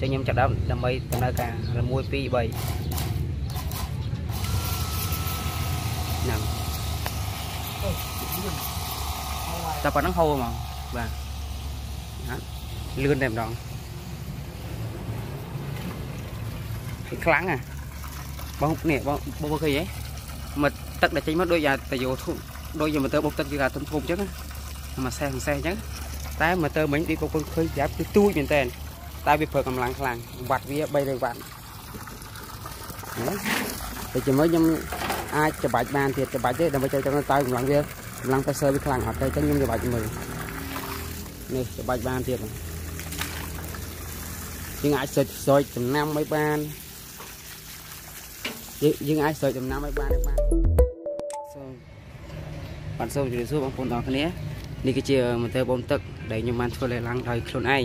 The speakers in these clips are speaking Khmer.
ចឹងខ្ញុំចាប់ដើមដើម្បីដំណើរការ1 2 3ណាំតែប៉ុណ្ណឹងហូរហ្មងបាទណាលឿនតែម្ដងហើយខ្លាំងហ่ะបងនេះបងបងឃើញហ៎មកទឹកដែលចេញមកដូចតែយោធុដូចយកមកទៅបុកទឹកជាការធំធំអញ្ចឹងមកសេះសេះអញ្ចឹងតែមកទៅមិញទីបងឃើញយ៉ាប់គឺទូចមែនតើ តែវាប្រើកម្លាំងខ្លាំងវ៉ាត់វា300វ៉ាត់តែជាមួយខ្ញុំអាចច្បាច់បានទៀតច្បាច់ទេដើម្បីចូលទៅតើកម្លាំងវាកម្លាំងប្រសើរវាខ្លាំងអត់ទៅអញ្ចឹងខ្ញុំច្បាច់មើលនេះច្បាច់បានទៀតយើងអាចសុចសុចចំណាំឲ្យបានយើងយើងអាចស្រោចដំណាំឲ្យបានបានសូមបាទសូមជម្រាបសួរបងប្អូនទាំងគ្នានេះគឺជាម៉ូទ័របូមទឹកដែលខ្ញុំបានធ្វើឡើងដោយខ្លួនឯង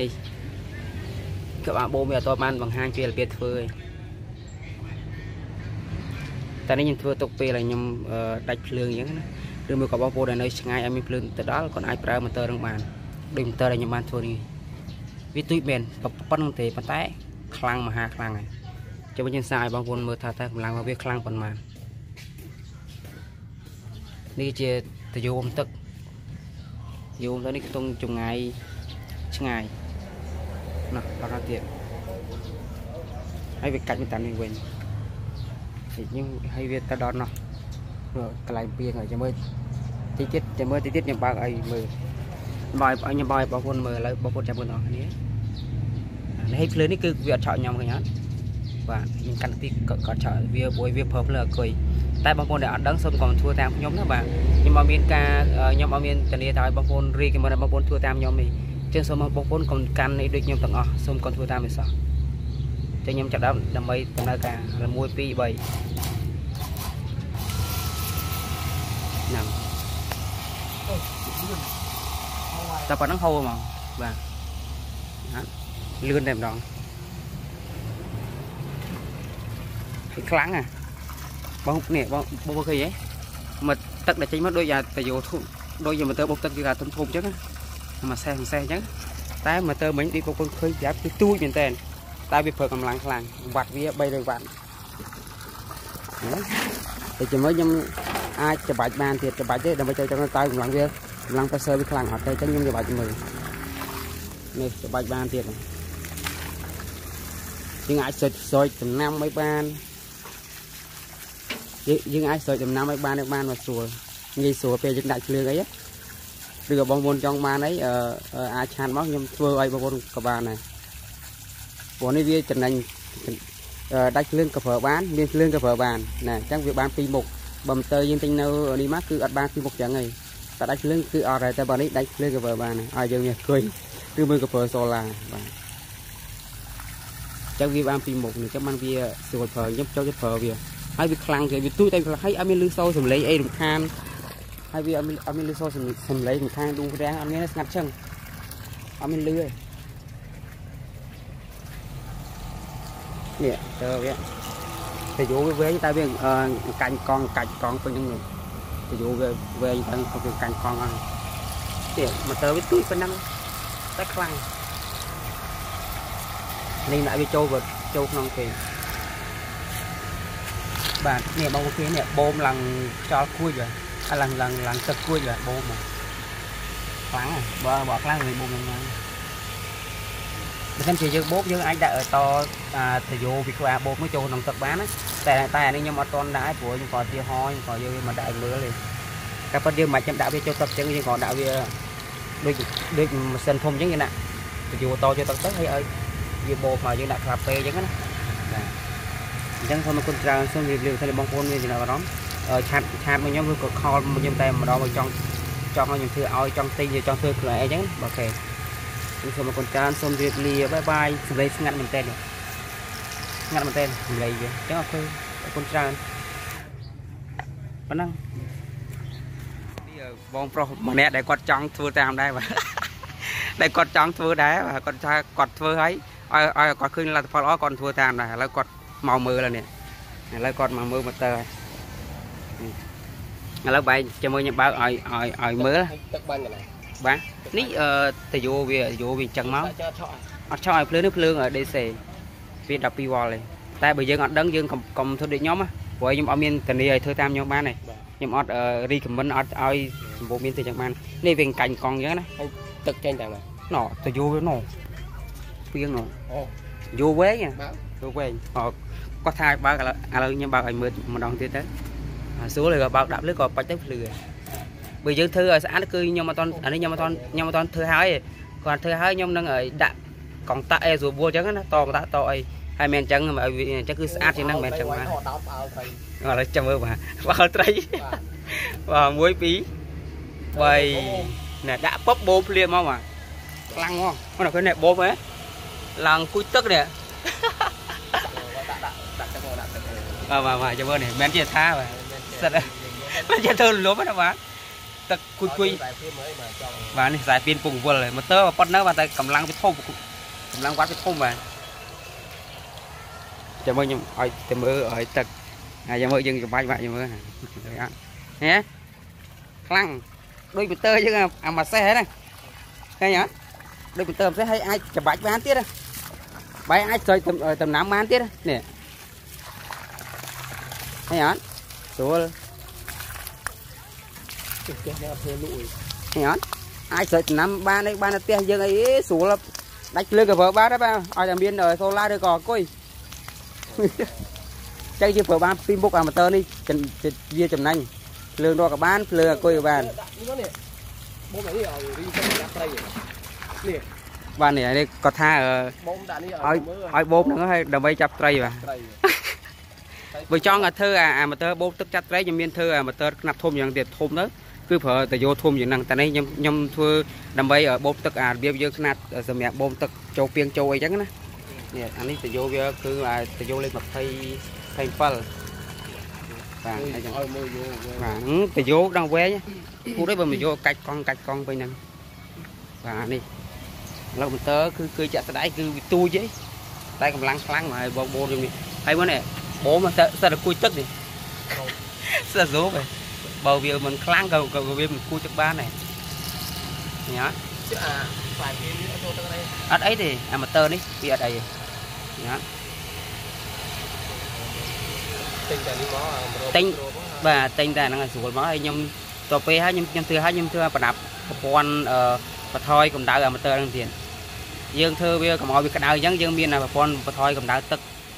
នេះក៏បានបូមវាអត់បានបង្ហាញពីរបៀបធ្វើឯងតែនេះខ្ញុំធ្វើទុកពេលឲ្យខ្ញុំដាច់ភ្លើងអញ្ចឹងណាឬមួយក៏បងប្អូនដែលនៅឆ្ងាយឲ្យមានភ្លើងទៅដល់គាត់អាចប្រើម៉ូទ័រនឹងបានដូចម៉ូទ័រដែលខ្ញុំបានធ្វើនេះវាទូចមែនប៉ុណ្្នឹងទេប៉ុន្តែខ្លាំងមហាខ្លាំងហើយចាំវិញសាយបងប្អូនមើលថាតើកម្លាំងរបស់វាខ្លាំងប៉ុន្មាននេះជាតយោមទឹកយោមទៅនេះខ្ទង់ចម្ងាយឆ្ងាយ ណោះបន្តទៀតហើយវាកាច់ទៅតាមនេះវិញហើយយើងហើយវាទៅដល់ណោះកន្លែងពីងហើយចាំមើលតិចទៀតចាំមើលតិចទៀតខ្ញុំបើកឲ្យមើលបើឲ្យខ្ញុំបើឲ្យបងប្អូនមើលឥឡូវបងប្អូនចាំមើលទាំងអស់គ្នានេះភ្លើនេះគឺវាអត់ឆក់ខ្ញុំឃើញអត់បាទខ្ញុំកាន់ទីគាត់ឆក់វាព្រោះវាប្រើភ្លើអគុយតែបងប្អូនដែលអត់ដឹងសូមកុំធ្វើតាមខ្ញុំណាបាទខ្ញុំអត់មានការខ្ញុំអត់មានធានាថាឲ្យបងប្អូនរីកមិនបងប្អូនធ្វើតាមខ្ញុំទេ ចឹងសូមបងប្អូនកុំកាន់នេះដូចខ្ញុំទាំងអស់សូមកុំធ្វើតាមវាសោះចឹងខ្ញុំចាប់ដើមដើម្បីដំណើរការ1 2 3ណាំតែប៉ុណ្ណឹងហូរហ្មងបាទលឿនតែម្ដងខ្លាំងហ่ะបងនេះបងបងឃើញហ៎មកទឹកដែលចេញមកដូចតែយោធុដូចយកមកទៅបុកទឹកជាការធំធំអញ្ចឹង មកសេះសេះអញ្ចឹងតែមកទៅមិញទីបងឃើញយ៉ាប់គឺទូចមែនតើតែវាប្រើកម្លាំងខ្លាំងវ៉ាត់វា300វ៉ាត់តែជាមួយខ្ញុំអាចច្បាច់បានទៀតច្បាច់ទេដើម្បីចូលទៅតើកម្លាំងវាកម្លាំងប្រសើរវាខ្លាំងអត់ទៅអញ្ចឹងខ្ញុំច្បាច់មើលនេះច្បាច់បានទៀតយើងអាចសុចសុចចំណាំឲ្យបានយើងអាចស្រោចដំណាំឲ្យបានបានមកស្រួលងាយស្រួលពេលយើងដាក់ភ្លើងអី ឬក៏បងប្អូនចង់បានអីអាចឆានមកខ្ញុំធ្វើឲ្យបងប្អូនក៏បានដែរព្រោះនេះវាចំណេញដាច់ភ្លើងក៏ប្រើបានមានភ្លើងក៏ប្រើបានណាអញ្ចឹងវាបានពីរមុខបើមិនទៅយើងទិញនៅនេះមកគឺអត់បានពីរមុខអញ្ចឹងហីតែដាច់ភ្លើងគឺអត់ដែរតែបើនេះដាច់ភ្លើងក៏ប្រើបានឲ្យយើងមានគុយឬមួយក៏ប្រើសូឡាបាទអញ្ចឹងវាបានពីរមុខអញ្ចឹងបានវាស្រួលប្រើខ្ញុំចូលទៅប្រើវាហើយវាខ្លាំងគេវាទូចតែវាហើយអត់មានលឺសូរសំឡេងអីរំខាន ហើយវាអត់មានអត់មានលឺសូរសំឡេងរំខានដួងព្រះអត់មានស្ងាត់ចឹងអត់មានលឺទេនេះទៅវាទៅយោវាវែងតែវាកាញ់កង់កាច់កង់ពេញហ្នឹងទៅយោវាវែងតែវាកាញ់កង់ហ្នឹងនេះមកទៅវាទូចប៉ុណ្ណឹងតែខ្លាំងនេះដាក់វាចូលចូលក្នុងគេបាទនេះបងប្អូននេះបូមឡើងចោលគួចហើយ ឡើងឡើងឡើងទឹកគួចហើយបូមខ្លាំងបើបើខ្លាំងវាបូមយ៉ាងណាបើមិនជាយើងបូមយើងអាចដាក់តទៅយោពីក្បាលបូមនោះចូលក្នុងទឹកបានណាតែតែអានេះខ្ញុំអត់តន់ដែរព្រោះខ្ញុំក៏ទាហោខ្ញុំក៏យើងមកដាក់មើលទេតែប៉ុតយើងមិនចាំដាក់វាចូលទឹកអញ្ចឹងយើងក៏ដាក់វាដូចដូចម៉ាស៊ីនធំអញ្ចឹងយើងដាក់ទៅយោតចូលទឹកទៅហើយឲ្យវាបូមមកយើងដាក់ក្លាប់ពេអញ្ចឹងណាបាទអញ្ចឹងសូមអរគុណច្រើនសូមជម្រាបលាទៅបងប្អូនមានចំណាប់អារម្មណ៍ ឆាតឆាតមកខ្ញុំឬក៏ខលមកខ្ញុំតែម្ដងមកចង់ចង់ឲ្យខ្ញុំធ្វើឲ្យចង់ទិញចង់ធ្វើខ្លួនឯងអញ្ចឹងអូខេខ្ញុំសូមអរគុណច្រើនសូមជម្រាបលាបាយបាយសម្លេងស្ងាត់មែនតើស្ងាត់មែនតើសម្លេងវាអញ្ចឹងអរគុណអរគុណច្រើនប៉ុណ្ណឹងនេះបងប្រុសម្នាក់ដែលគាត់ចង់ធ្វើតាមដែរបាទដែលគាត់ចង់ធ្វើដែរគាត់ថាគាត់ធ្វើឲ្យឲ្យឲ្យគាត់ឃើញលទ្ធផលល្អគាត់ធ្វើតាមដែរឥឡូវគាត់មកមើលហើយនេះឥឡូវគាត់មកមើលម៉ូទ័រហើយ ឥឡូវបែរជាមួយខ្ញុំបើកឲ្យឲ្យឲ្យមើលទឹកបាញ់កន្លែងបាទនេះអឺតយោវាយោវាអញ្ចឹងមកអត់ឆោឲ្យភ្លើងនេះភ្លើង DC វា12វ៉ុលទេតែបើយើងអត់ដឹងយើងកុំកុំធ្វើដូចខ្ញុំណាព្រោះខ្ញុំអត់មានធានាឲ្យធ្វើតាមខ្ញុំបានទេខ្ញុំអត់រីខមមិនអត់ឲ្យសម្ពុះមានទៅចឹងបាននេះវាកាញ់កង់ចឹងណាទឹកចេញតែមកណទៅយូរណពីងណអូយូរវែងហ៎បើយូរវែងអគាត់ថាឲ្យបើកឥឡូវឥឡូវខ្ញុំបើកឲ្យមើលម្ដងទៀតទៅអា ស្រួលហើយក៏បើកដាក់ភ្លើងក៏បាច់ទៅភ្លឺបើយើងធ្វើឲ្យស្អាតគឺខ្ញុំអត់តអានេះខ្ញុំអត់តខ្ញុំអត់តធ្វើហើយគាត់ធ្វើហើយខ្ញុំនឹងឲ្យដាក់កង់តាក់អេស្រួលបួលចឹងណាតកតាក់តអីហើយមិនអញ្ចឹងឲ្យវាអញ្ចឹងគឺស្អាតជាងហ្នឹងមិនអញ្ចឹងបានដោតអើត្រីឥឡូវចាំមើលបាទបើត្រីបាទបាទ1 2 3ណែដាក់ពុបបូមភ្លាមមកបាទខ្លាំងមកមកឃើញណែបូមហ៎ឡើងគួយទឹកនេះដាក់ដាក់ដាក់ទឹកមកដាក់ទឹកបាទបាទបាទចាំមើលនេះមិនជាថាបាទ សិតមិនជាធ្វើលំណាបាទទឹកគួយគួយតែព្រាមអីមកចង់បាទនេះខ្សែពៀនពងវល់ម៉ូទ័រប៉ុណ្ណឹងបាទតែកម្លាំងវាធំកម្លាំងវត្តវាធំបាទចាំមើលខ្ញុំឲ្យទៅមើលឲ្យទឹកហើយចាំមើលយើងចំបាច់បាទចាំមើលឃើញអត់ហេខ្លាំងដូចម៉ូទ័រយើងអាម៉ាសេះហ្នឹងឃើញអត់ដូចម៉ូទ័រម៉ាសេះហើយអាចចំបាច់បានទៀតបាយអាចស្រោចដំណាំបានទៀតនេះឃើញអត់ ស្រួលចេះដល់ធ្វើលក់អីឃើញអត់អាចស្រោចដំណាំបានអីបាននៅផ្ទះយើងអីស្រួលដាច់ភ្លើងក៏ប្រើបានដែរបាទឲ្យតែមានសូឡាឬក៏អគុយចឹងយើងប្រើបានពីមុខអាម៉ូទ័រនេះវាចំណេញភ្លើងរកក៏បានភ្លើងអគុយក៏បានដាក់នេះនេះបូមនេះឲ្យរីទឹកដាក់ត្រីនេះបាទនេះនេះគាត់ថាអឺបូមដាក់នេះឲ្យឲ្យមើលឲ្យបូមហ្នឹងឲ្យដើម្បីចាប់ត្រីបាទត្រី បើចង់ឲ្យធ្វើអាអាម៉ូទ័របូមទឹកចាប់ត្រីខ្ញុំមានធ្វើអាម៉ូទ័រខ្នាតធំយ៉ាងទៀតធំទៅគឺប្រើតយោធំយ៉ាងហ្នឹងតែនេះខ្ញុំខ្ញុំធ្វើដើម្បីឲ្យបូមទឹកអារបៀបយើងខ្នាតសម្រាប់បូមទឹកចូលពីងចូលអីចឹងណានេះអានេះតយោវាគឺអាតយោលេខ20 27បាទអីចឹងឲ្យមើលយកបាទទៅយកដល់វែងពូនេះបើមកយកកាច់កង់កាច់កង់វិញហ្នឹងបាទនេះលោកម៉ូទ័រគឺគឺចាក់ស្ដាយគឺវាទូចឯងតែកម្លាំងខ្លាំងមកហើយបងបូនខ្ញុំនេះហើយមើលនេះ បូមសិតសិតតែគួយទឹកនេះសិតស្រួលឯងបើវាមិនខ្លាំងក៏ក៏វាមិនគួយទឹកបានដែរនេះអត់អាខ្សែពីនេះចូលទឹកនេះអត់អីទេអាម៉ូទ័រនេះវាអត់អីទេនេះអត់ទិញតែនេះមកទិញបាទតែងតែហ្នឹងឲ្